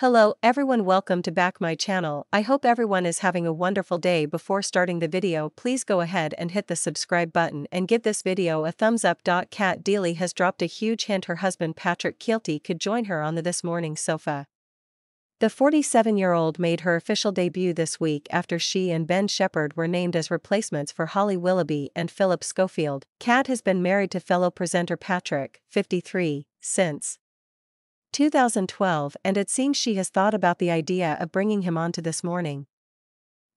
Hello everyone welcome to back my channel I hope everyone is having a wonderful day before starting the video please go ahead and hit the subscribe button and give this video a thumbs up. Cat Deeley has dropped a huge hint her husband Patrick Kielty could join her on the This Morning sofa. The 47-year-old made her official debut this week after she and Ben Shepherd were named as replacements for Holly Willoughby and Philip Schofield. Cat has been married to fellow presenter Patrick, 53, since 2012 and it seems she has thought about the idea of bringing him onto this morning.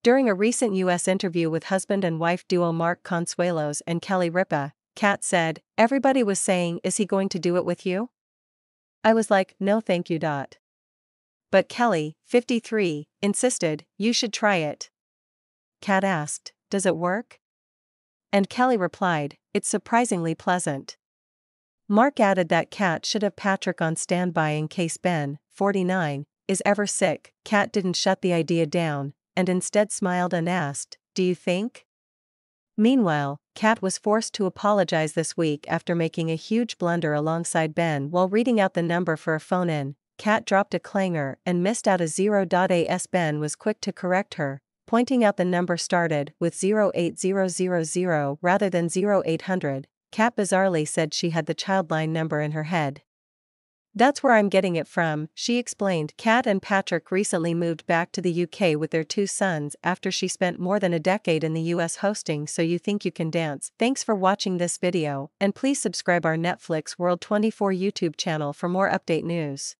During a recent U.S. interview with husband and wife duo Mark Consuelos and Kelly Ripa, Cat said, Everybody was saying, Is he going to do it with you? I was like, No, thank you. Dot. But Kelly, 53, insisted, You should try it. Cat asked, Does it work? And Kelly replied, It's surprisingly pleasant. Mark added that Cat should have Patrick on standby in case Ben, 49, is ever sick. Cat didn't shut the idea down, and instead smiled and asked, Do you think? Meanwhile, Cat was forced to apologize this week after making a huge blunder alongside Ben while reading out the number for a phone in. Cat dropped a clanger and missed out a 0.as Ben was quick to correct her, pointing out the number started with 08000 rather than 0800, Cat bizarrely said she had the childline number in her head. That's where I'm getting it from, she explained. Cat and Patrick recently moved back to the UK with their two sons after she spent more than a decade in the US hosting So You Think You Can Dance. Thanks for watching this video, and please subscribe our Netflix World 24 YouTube channel for more update news.